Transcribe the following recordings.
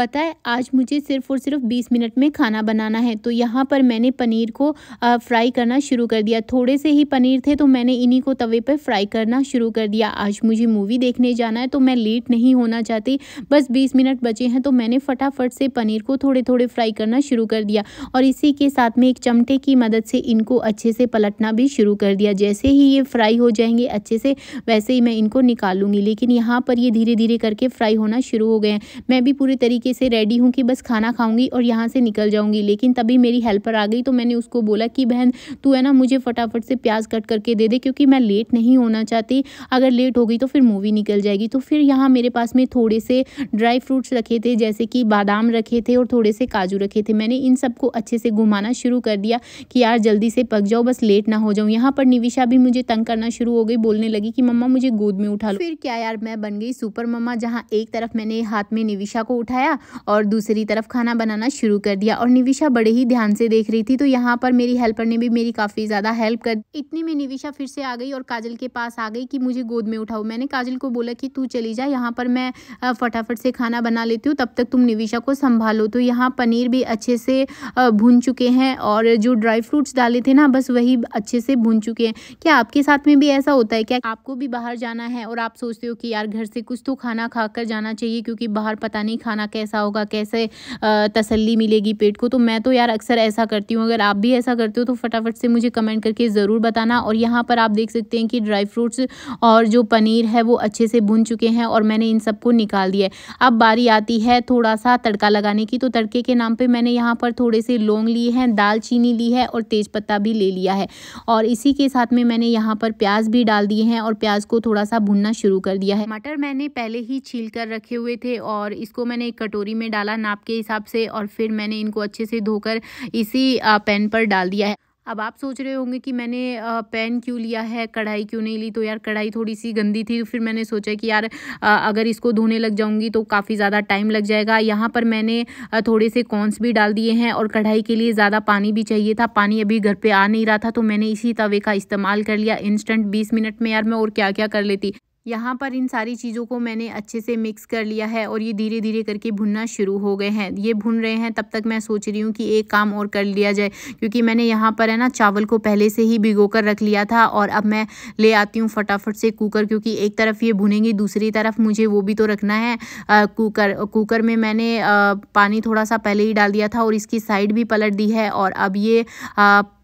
पता है, आज मुझे सिर्फ़ और सिर्फ़ 20 मिनट में खाना बनाना है तो यहाँ पर मैंने पनीर को फ्राई करना शुरू कर दिया। थोड़े से ही पनीर थे तो मैंने इन्हीं को तवे पर फ्राई करना शुरू कर दिया। आज मुझे मूवी देखने जाना है तो मैं लेट नहीं होना चाहती। बस 20 मिनट बचे हैं तो मैंने फटाफट से पनीर को थोड़े थोड़े फ्राई करना शुरू कर दिया। और इसी के साथ में एक चमटे की मदद से इनको अच्छे से पलटना भी शुरू कर दिया। जैसे ही ये फ्राई हो जाएँगे, अच्छे से वैसे ही मैं इनको निकालूँगी लेकिन यहाँ पर ये धीरे धीरे करके फ्राई होना शुरू हो गए हैं। मैं भी पूरी तरीके तरीके से रेडी हूँ कि बस खाना खाऊँगी और यहाँ से निकल जाऊँगी। लेकिन तभी मेरी हेल्पर आ गई तो मैंने उसको बोला कि, बहन, तू है ना मुझे फटाफट से प्याज कट करके दे दे क्योंकि मैं लेट नहीं होना चाहती। अगर लेट हो गई तो फिर मूवी निकल जाएगी। तो फिर यहाँ मेरे पास में थोड़े से ड्राई फ्रूट्स रखे थे, जैसे कि बादाम रखे थे और थोड़े से काजू रखे थे। मैंने इन सबको अच्छे से घुमाना शुरू कर दिया कि, यार, जल्दी से पक जाओ, बस लेट ना हो जाऊँ। यहाँ पर निविशा भी मुझे तंग करना शुरू हो गई। बोलने लगी कि, मम्मा, मुझे गोद में उठा लो। फिर क्या यार, मैं बन गई सुपर मम्मा, जहाँ एक तरफ़ मैंने हाथ में निविशा को उठाया और दूसरी तरफ़ खाना बनाना शुरू कर दिया। और निविशा बड़े ही ध्यान से देख रही थी तो यहाँ पर मेरी हेल्पर ने भी मेरी काफ़ी ज़्यादा हेल्प कर इतनी में निविशा फिर से आ गई और काजल के पास आ गई कि मुझे गोद में उठाओ। मैंने काजल को बोला कि तू चली जा, यहाँ पर मैं फटाफट से खाना बना लेती हूँ, तब तक तुम निविशा को संभालो। तो यहाँ पनीर भी अच्छे से भून चुके हैं और जो ड्राई फ्रूट्स डाले थे ना, बस वही अच्छे से भून चुके हैं। क्या आपके साथ में भी ऐसा होता है? क्या आपको भी बाहर जाना है और आप सोचते हो कि यार घर से कुछ तो खाना खा कर जाना चाहिए, क्योंकि बाहर पता नहीं खाना कैसा होगा, कैसे तसल्ली मिलेगी पेट को। तो मैं तो यार अक्सर ऐसा करती हूँ, अगर आप भी ऐसा करते हो तो फटाफट से मुझे कमेंट करके ज़रूर बताना। और यहाँ पर आप देख सकते हैं कि ड्राई फ्रूट्स और जो पनीर है वो अच्छे से भुन चुके हैं और मैंने इन सबको निकाल दिया है। अब बारी आती है थोड़ा सा तड़का लगाने की। तो तड़के के नाम पर मैंने यहाँ पर थोड़े से लौंग लिए हैं, दालचीनी ली है और तेज़पत्ता भी ले लिया है। और इसी के साथ में मैंने यहाँ पर प्याज भी डाल दिए हैं और प्याज को थोड़ा सा भुनना शुरू कर दिया है। मटर मैंने पहले ही छील कर रखे हुए थे और इसको मैंने एक कटोरी में डाला नाप के हिसाब से और फिर मैंने इनको अच्छे से धोकर इसी पैन पर डाल दिया है। अब आप सोच रहे होंगे कि मैंने पैन क्यों लिया है, कढ़ाई क्यों नहीं ली? तो यार कढ़ाई थोड़ी सी गंदी थी, फिर मैंने सोचा कि यार अगर इसको धोने लग जाऊँगी तो काफ़ी ज़्यादा टाइम लग जाएगा। यहाँ पर मैंने थोड़े से कॉर्नस भी डाल दिए हैं और कढ़ाई के लिए ज़्यादा पानी भी चाहिए था। पानी अभी घर पर आ नहीं रहा था तो मैंने इसी तवे का इस्तेमाल कर लिया। इंस्टेंट बीस मिनट में यार मैं और क्या क्या कर लेती। यहाँ पर इन सारी चीज़ों को मैंने अच्छे से मिक्स कर लिया है और ये धीरे धीरे करके भुनना शुरू हो गए हैं। ये भुन रहे हैं तब तक मैं सोच रही हूँ कि एक काम और कर लिया जाए क्योंकि मैंने यहाँ पर है ना चावल को पहले से ही भिगो कर रख लिया था और अब मैं ले आती हूँ फटाफट से कुकर क्योंकि एक तरफ़ ये भुनेंगी दूसरी तरफ़ मुझे वो भी तो रखना है। आ, कुकर कुकर में मैंने आ, पानी थोड़ा सा पहले ही डाल दिया था और इसकी साइड भी पलट दी है और अब ये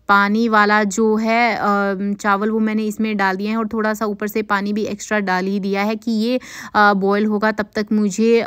पानी वाला जो है चावल वो मैंने इसमें डाल दिया है और थोड़ा सा ऊपर से पानी भी एक्स्ट्रा डाल ही दिया है कि ये बॉयल होगा तब तक मुझे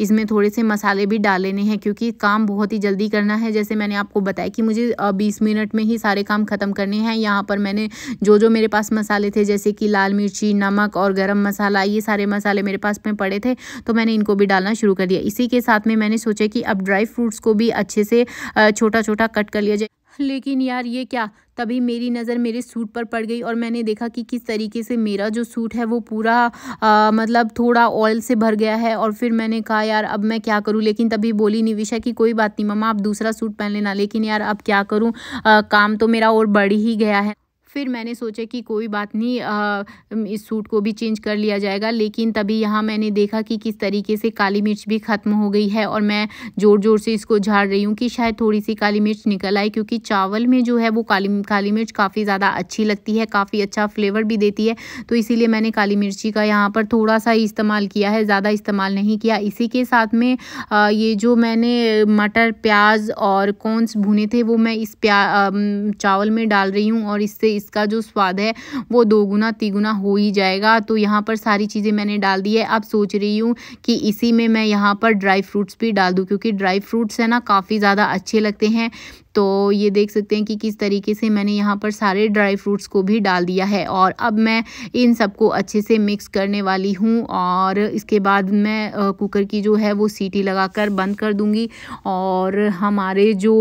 इसमें थोड़े से मसाले भी डाल लेने हैं क्योंकि काम बहुत ही जल्दी करना है। जैसे मैंने आपको बताया कि मुझे बीस मिनट में ही सारे काम ख़त्म करने हैं। यहाँ पर मैंने जो जो मेरे पास मसाले थे, जैसे कि लाल मिर्ची, नमक और गर्म मसाला, ये सारे मसाले मेरे पास में पड़े थे तो मैंने इनको भी डालना शुरू कर दिया। इसी के साथ में मैंने सोचा कि अब ड्राई फ्रूट्स को भी अच्छे से छोटा छोटा कट कर लिया जाए। लेकिन यार ये क्या? तभी मेरी नज़र मेरे सूट पर पड़ गई और मैंने देखा कि किस तरीके से मेरा जो सूट है वो पूरा आ, मतलब थोड़ा ऑयल से भर गया है और फिर मैंने कहा यार अब मैं क्या करूँ? लेकिन तभी बोली निविशा कि कोई बात नहीं मम्मा आप दूसरा सूट पहन लेना लेकिन यार अब क्या करूँ? काम तो मेरा और बढ़ ही गया है। फिर मैंने सोचा कि कोई बात नहीं आ, इस सूट को भी चेंज कर लिया जाएगा लेकिन तभी यहाँ मैंने देखा कि किस तरीके से काली मिर्च भी ख़त्म हो गई है और मैं ज़ोर ज़ोर से इसको झाड़ रही हूँ कि शायद थोड़ी सी काली मिर्च निकल आए क्योंकि चावल में जो है वो काली काली मिर्च काफ़ी ज़्यादा अच्छी लगती है काफ़ी अच्छा फ्लेवर भी देती है तो इसीलिए मैंने काली मिर्ची का यहाँ पर थोड़ा सा इस्तेमाल किया है ज़्यादा इस्तेमाल नहीं किया। इसी के साथ में आ, ये जो मैंने मटर प्याज और कॉर्नस भुने थे वो मैं इस प्या चावल में डाल रही हूँ और इससे इसका जो स्वाद है, वो दोगुना तिगुना हो ही जाएगा। तो यहाँ पर सारी चीज़ें मैंने डाल दी है। अब सोच रही हूँ कि इसी में मैं यहाँ पर ड्राई फ्रूट्स भी डाल दूँ, क्योंकि ड्राई फ्रूट्स है ना, काफ़ी ज़्यादा अच्छे लगते हैं। तो ये देख सकते हैं कि किस तरीके से मैंने यहाँ पर सारे ड्राई फ्रूट्स को भी डाल दिया है और अब मैं इन सबको अच्छे से मिक्स करने वाली हूँ और इसके बाद मैं कुकर की जो है वो सीटी लगाकर बंद कर दूँगी और हमारे जो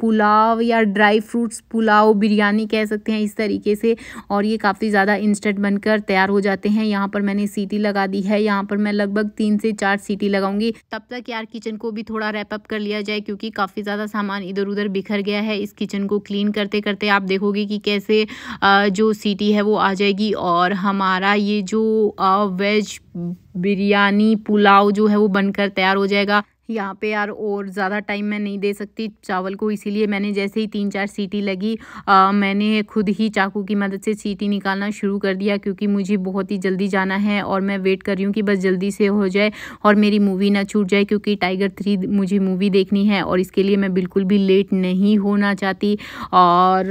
पुलाव या ड्राई फ्रूट्स, पुलाव, बिरयानी कह सकते हैं इस तरीके से और ये काफ़ी ज़्यादा इंस्टेंट बनकर तैयार हो जाते हैं। यहाँ पर मैंने सीटी लगा दी है। यहाँ पर मैं लगभग तीन से चार सीटी लगाऊँगी। तब तक यार किचन को भी थोड़ा रैपअप कर लिया जाए क्योंकि काफ़ी ज़्यादा सामान इधर उधर बिखर गया है। इस किचन को क्लीन करते करते आप देखोगे कि कैसे जो सीटी है वो आ जाएगी और हमारा ये जो वेज बिरयानी पुलाव जो है वो बनकर तैयार हो जाएगा। यहाँ पे यार और ज़्यादा टाइम मैं नहीं दे सकती चावल को इसीलिए मैंने जैसे ही तीन चार सीटी लगी आ, मैंने खुद ही चाकू की मदद से सीटी निकालना शुरू कर दिया क्योंकि मुझे बहुत ही जल्दी जाना है और मैं वेट कर रही हूँ कि बस जल्दी से हो जाए और मेरी मूवी ना छूट जाए क्योंकि टाइगर थ्री मुझे मूवी देखनी है और इसके लिए मैं बिल्कुल भी लेट नहीं होना चाहती और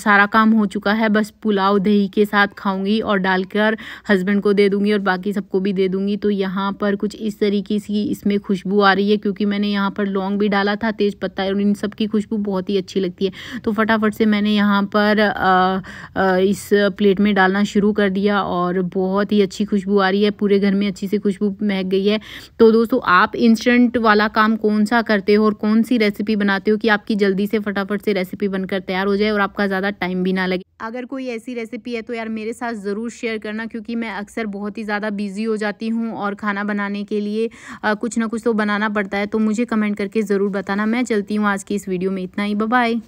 सारा काम हो चुका है। बस पुलाव दही के साथ खाऊँगी और डालकर हस्बैंड को दे दूँगी और बाकी सबको भी दे दूँगी। तो यहाँ पर कुछ इस तरीके की इसमें खुशबू आ रही है क्योंकि मैंने यहाँ पर लौंग भी डाला था तेज़ पत्ता और इन सब की खुशबू बहुत ही अच्छी लगती है। तो फटाफट से मैंने यहाँ पर आ, आ, इस प्लेट में डालना शुरू कर दिया और बहुत ही अच्छी खुशबू आ रही है। पूरे घर में अच्छी सी खुशबू महक गई है। तो दोस्तों आप इंस्टेंट वाला काम कौन सा करते हो और कौन सी रेसिपी बनाते हो कि आपकी जल्दी से फटाफट से रेसिपी बनकर तैयार हो जाए और आपका ज़्यादा टाइम भी ना लगे? अगर कोई ऐसी रेसिपी है तो यार मेरे साथ ज़रूर शेयर करना क्योंकि मैं अक्सर बहुत ही ज़्यादा बिज़ी हो जाती हूँ और खाना बनाने के लिए आ, कुछ ना कुछ तो बनाना पड़ता है तो मुझे कमेंट करके ज़रूर बताना। मैं चलती हूँ आज की इस वीडियो में इतना ही। बाय